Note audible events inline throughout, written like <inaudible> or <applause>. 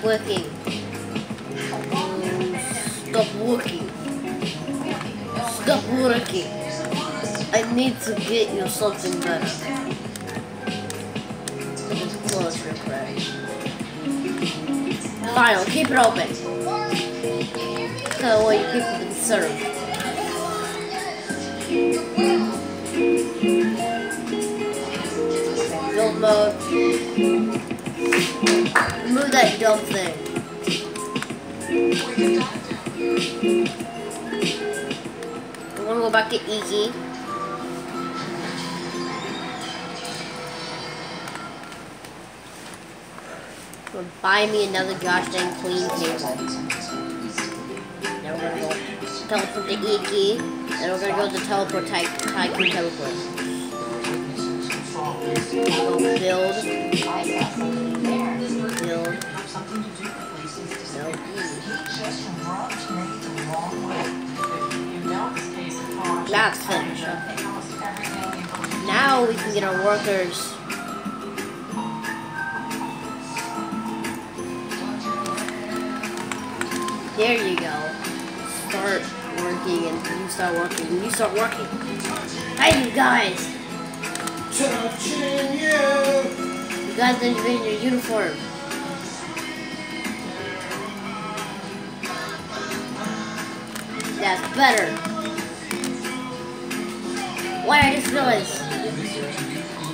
Stop working. Stop working. Stop working. I need to get you something better. Close. Fine, keep it open. So way people can serve. Build mode. Remove that dumb thing. I want to go back to. Or buy me another gosh dang clean table. Now we're gonna go teleport to Iggy. Then we're gonna go to teleport ty tycoon teleport. Build. Build. That's finished. Now we can get our workers. There you go. Start working and you start working and you start working. Hey you guys! Touching you. You guys need to be in your uniform. Better. Why I just realized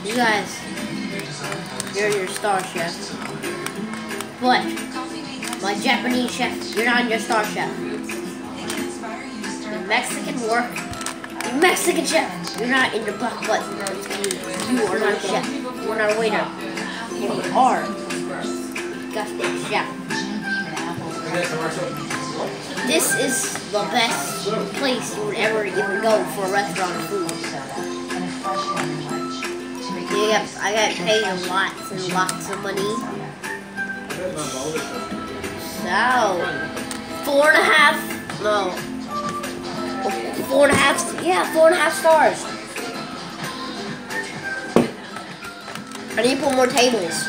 you guys you're your star chef. But my Japanese chef, you're not your star chef. The Mexican work the Mexican chef, you're not in the black button. You are not a chef. You are not a waiter. You are disgusting chef. This is the best place you would ever even go for a restaurant food. Yeah, I got paid lots and lots of money. So, four and a half, no, four and a half, yeah, four and a half stars. I need to put more tables.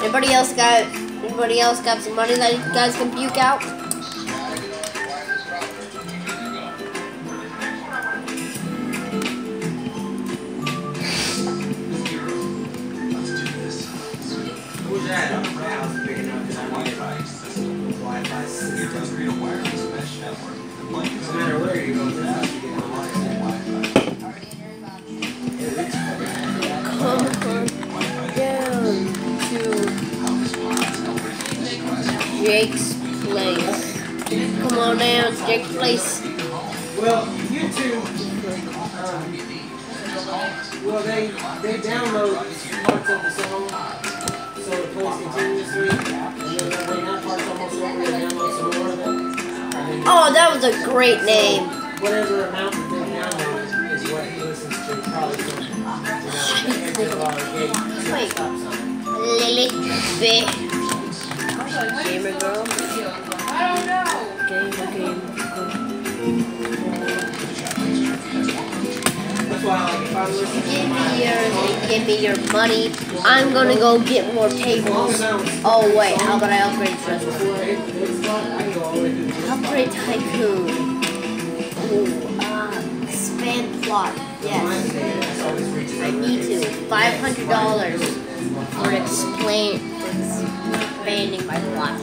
Anybody else got, anybody else got some money that you guys can puke out? Jake's place. Come on down Jake's place. Well, YouTube, um, well, they they download parts of the song, so it plays continuously. And then when that part's almost over, they download some more of it. Oh, that was a great name. whatever amount that they download is what he listens to, probably from you know, the end of gate Wait. stop sign. Lily Big Gamer Girl. I don't know. Gamer Gamer to Give me yours and give me your money. I'm gonna go get more tables. Oh wait, how about I upgrade the Upgrade Tycoon. Ooh, uh, expand plot. Yes, I need to. Five hundred dollars for explain complaining a lot.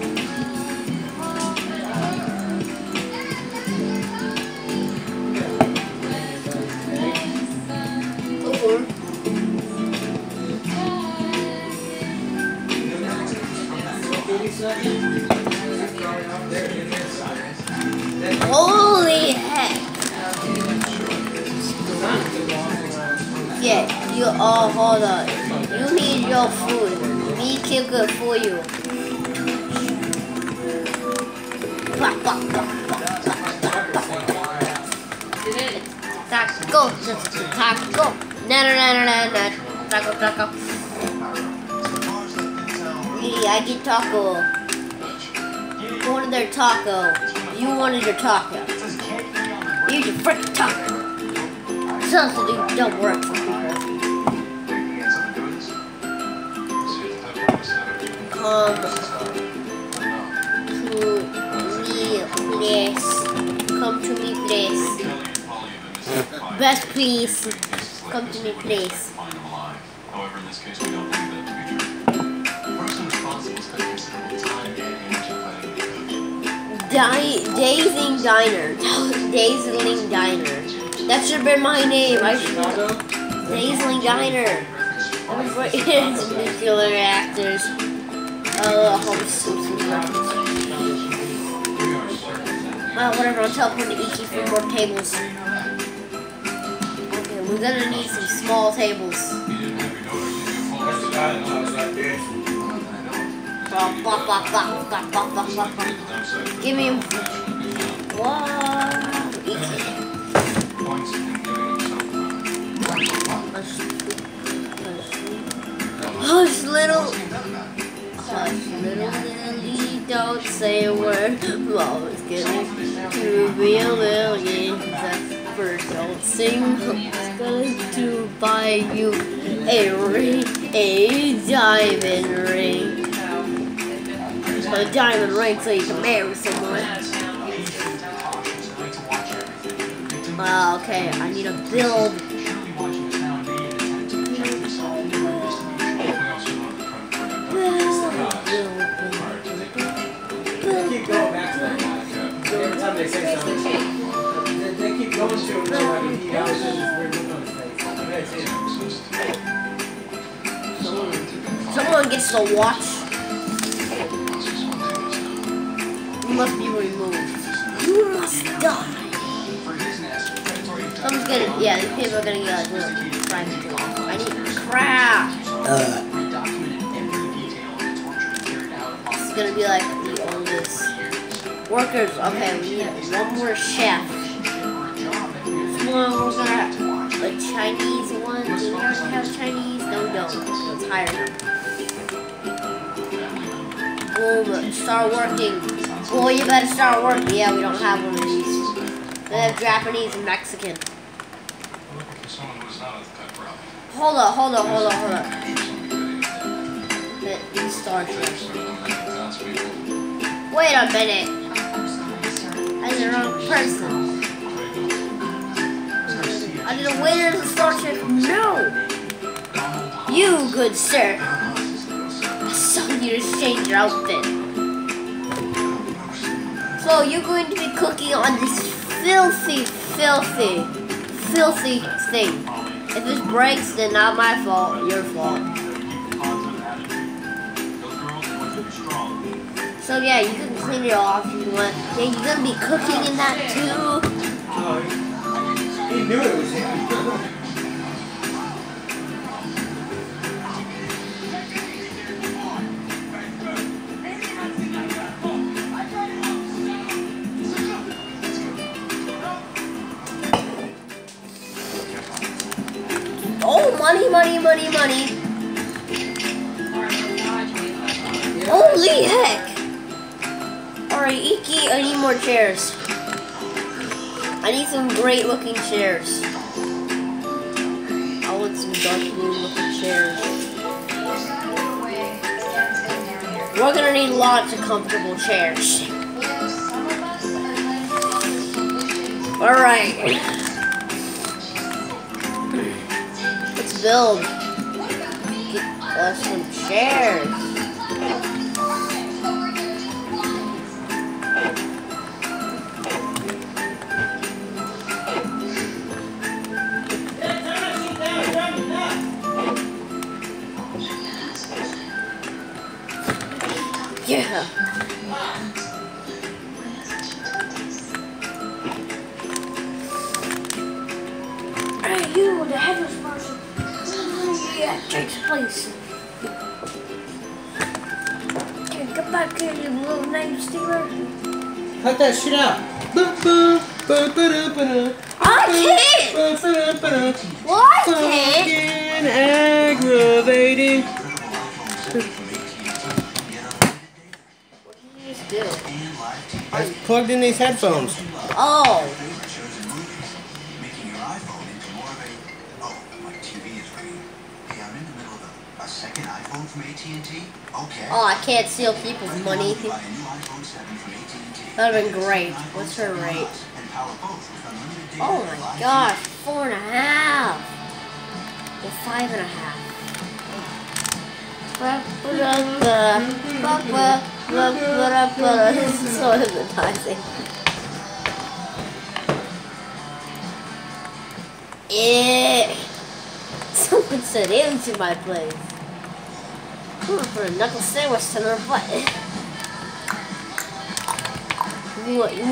Holy heck! Yeah, you all hold on. You need your food. Me keep it for you. Na na na na na na. Taco, taco. I get taco. You wanted their taco. You wanted your taco. Here's your freaking taco. Something don't work for people. Come to me, please. Come to me, please. Best, please. Come to me, please. However, in this case, we don't believe that to be true. The person responsible spent considerable time and energy planning the Di- Dazing Diner. <gasps> Dazzling Diner. That should have been my name. I should Chicago? Dazzling Diner. That was right. It's nuclear reactors. Uh, host. Uh, whatever, I'll teleport to Iki for more tables. We're gonna need some small tables. Give me one. Hush, little. Hush, little Lily, don't say a word. Mom is getting to be a little game. First, don't sing. Going to buy you a ring, a diamond ring. A diamond ring so you can marry someone. Uh, okay, I need to build. Keep going to him on it. Someone gets the watch. You must be removed. You must die. Someone's gonna, yeah, these people are gonna get like little. I need crap. Is gonna be like the oldest. Workers, okay, we need one more chef. Chinese one. Have Chinese? No, we don't. Let's hire them. Boom, start working. Boy, you better start working. Yeah, we don't have one of these. We have Japanese and Mexican. Hold up, hold up, hold up, hold up. Wait a minute. I'm the wrong person. I did a waiter to Star Trek. No! You, good sir. I saw you change your outfit. So you're going to be cooking on this filthy, filthy, filthy thing. If this breaks, then not my fault, your fault. So yeah, you can clean it off if you want. Yeah, you're gonna be cooking in that too. He knew it was him. <laughs> money, money, money. Holy heck! Alright, Iki, I need more chairs. I need some great looking chairs. I want some dark blue looking chairs. We're gonna need lots of comfortable chairs. Alright. Build. Us uh, some chairs. Cut that shit out. I can't! Ba, ba, da, ba, da. Well, I can't! Aggravating. What did you just do? I just plugged in these headphones. Oh, making your iPhone into more of a. My TV is ringing. Hey, I'm in the middle of a, a second iPhone from AT&T. Okay. oh, I can't steal people's money. AT&T. That'd been great. What's her rate? Oh for my gosh, four and a half. Well, five and a half. This is so hypnotizing. Eh. Someone said into my place. I'm put a knuckle sandwich in her butt. Want, you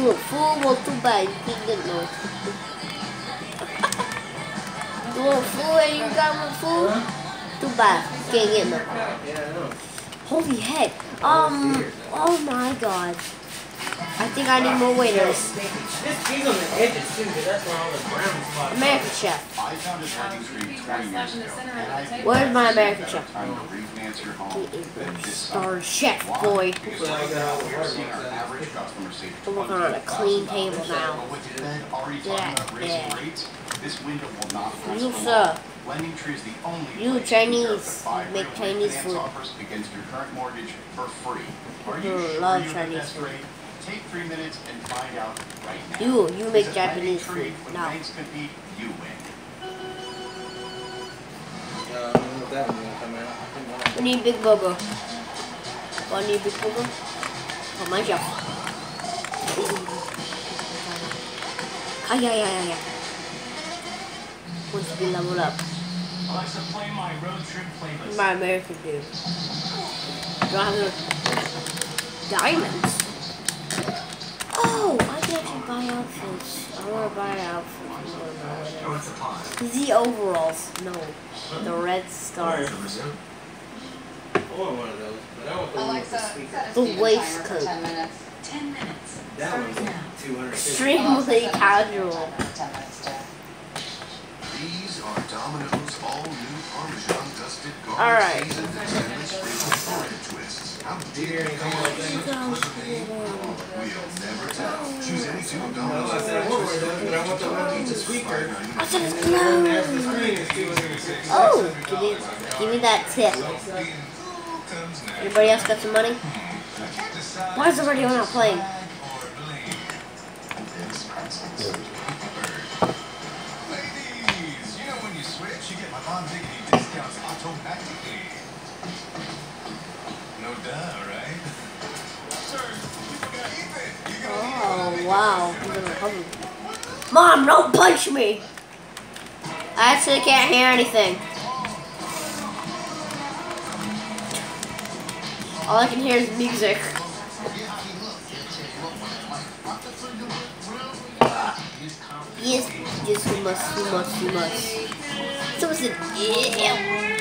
want too bad. You can't get no You want and you got food? Too bad. You can't no. Holy heck. Um, oh my god. I think I need more waiters. American Chef. I found this writing screen 20 years ago, and I think Where's my American Chef? star chef, boy. We're working on a clean table now. Yeah, yeah. You, sir. Lending Tree is the only You Chinese, make Chinese food. against your current mortgage for free. Are you love Chinese food. Take three minutes and find out right now. You, you make Japanese food. When No. compete, you win. Uh, I don't know if that one's gonna come out. I think one- We need big burger. What need big burger? Oh, my chef. Ah, yeah, yeah, yeah, yeah. Wants to be leveled up. Alexa, play my road trip playlist. My American dude. Do I have diamonds? Oh, I can actually buy outfits. I want to buy outfits. I wanna buy outfits. the overalls. No. The red stars. I want one of those, but I want the one with Alexa, the speaker. The speaker waist timer for coat. 10 minutes. Ten minutes. That Starting one's now. two hundred fifty. Extremely Alexa, set a speaker casual. timer for 10 minutes too. These are Domino's all-new Parmesan dusted garlic All right. seasoned and cinnamon sprinkled Oreo twists. How Do you hear anything like? We'll never tell. Choose any two of No, I said I want one but I want the one with the. I said it's And the one closed. that's the screen is two hundred and sixty. Oh, give me, give me that tip. Anybody else got some money? Why is the radio not playing? Mom, don't punch me! I actually can't hear anything. All I can hear is music. Yes, yes, we must, we must, we must. Someone said, yeah.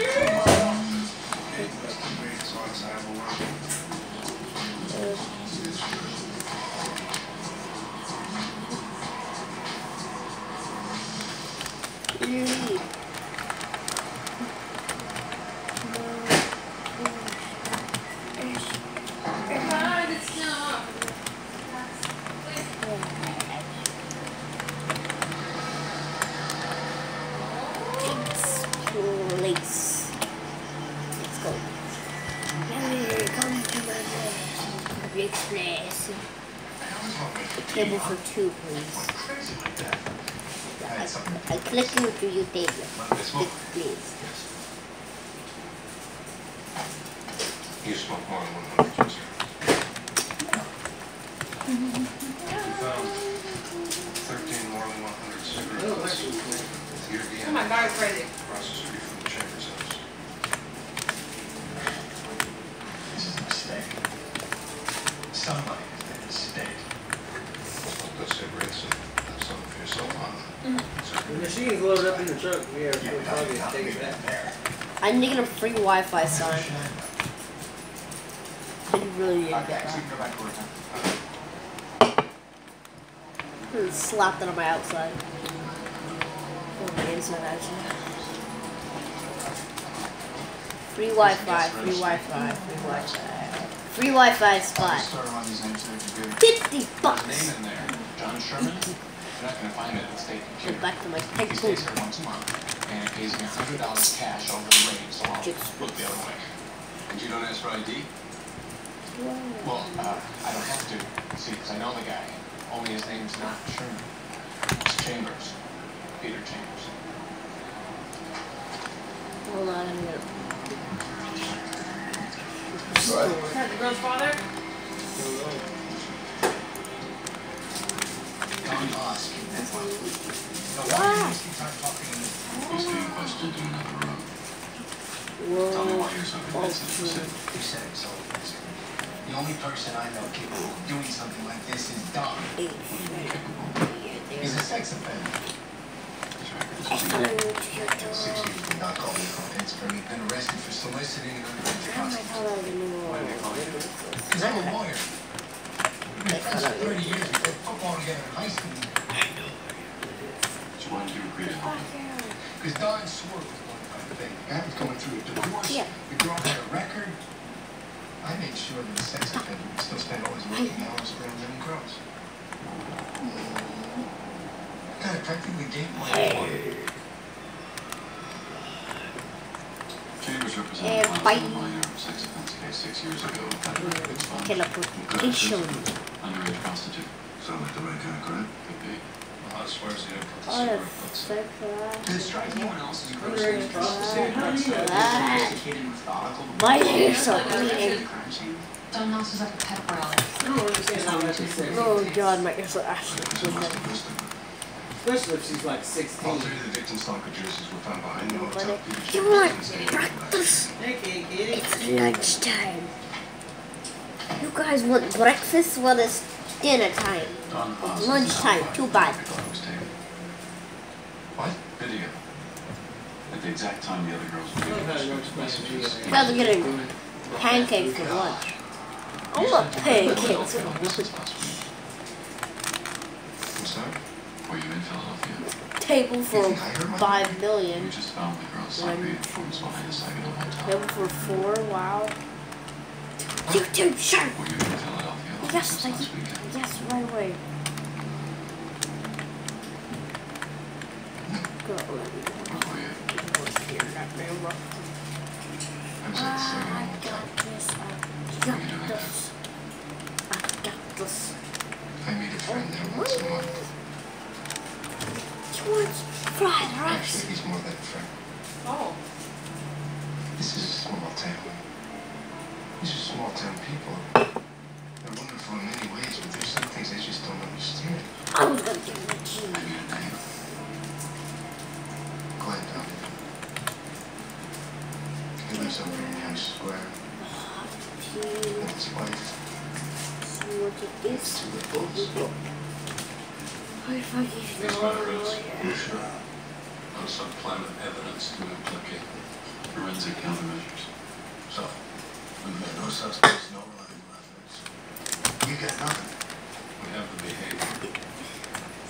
Place. Jake's place. A table for two, please. I, I click into your table. Click, please. You smoke more than one hundred, yes, sir. We found thirteen more than one hundred Oh, that's cigarettes cool. with your Oh my God, crazy. across the street for yourself on them. The machine's loaded up in the truck. We have, we'll probably take it back. there. I need to get a free Wi-Fi sign. I really need to get that. Hmm, Slapped it on my outside. Oh, my inside actually. Free Wi-Fi, free Wi-Fi, free Wi-Fi. Free Wi-Fi spot. Start on these names in your computer. Fifty bucks. name in there. John Sherman. You're not gonna find it in the state Go computer. back to my He textbook. stays here once a month, and it pays me a hundred dollars cash over the rate, so I'll Just- look the other way. And you don't ask for ID? Well, uh, I don't have to, see, because I know the guy. Only his name's not Sherman. It's Chambers. Peter Chambers. Hold on, I'm gonna. Is that the Tell me why you're so convinced you said. The only person I know capable of doing something like this is Don. He's a sex offender. Six years did not call me from Pittsburgh. He's been arrested for soliciting an underage prostitute. Because I'm a lawyer. We've been friends for 30 years. We played football together in high school. So why did you agree to help him? Because Don swore it was one kind of thing. The guy was going through a divorce. Yeah. The girl had a record. I made sure that the sex offender would still spend all his working hours around young girls. God, I practically gave my award. Chambers Eh, represented one bye. minor sex offense case six years ago. That would have expunged. Teleportation. Underage prostitute. Sound like the right kind of crime? Could be. Well, how swears he didn't put the Oh, super that's books. so cool. Did it strike anyone else gross Underage and prostitute? Sophisticated methodical? My ears are bleeding. Don Knotts is like a pet rally. I don't understand how much he's saying. Oh god, my ears are actually It's bleeding. almost a. Especially if she's like All 16. three of the victims' locker jerseys were found behind the But hotel. you want didn't stay in the breakfast? It's lunchtime. You guys want breakfast? Well, it's dinner time. Don Haas is Lunchtime, too bad. I thought it was taken. What? Video. At the exact time the other girls were I love how getting you exchanged explain messages. it. You guys are getting pancakes for lunch. I want pancakes for lunch. What's that? Were you in Philadelphia? Table for five million. We million. just found the girl's Siberian forms behind a Saginaw hotel. Table for four. Wow. YouTube shark. Were you in Philadelphia Yes, this I last weekend? yes, right away. Go, let me Where were you? go here, goddamn rock. I with his wife. See what it is. Two little boys. What if I give you These all matters the on some planet evidence to implicate forensic countermeasures. So, we've got no suspects, no reliable evidence. You got nothing. We have the behavior.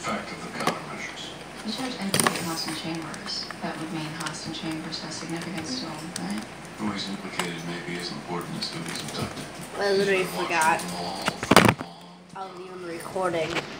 Fact of the countermeasures. You judge implicate Haas and Chambers. That would mean Haas and Chambers has significance to him, right? Who he's implicated may be as important as who he's abducted. I literally forgot. watching them all for I was even recording.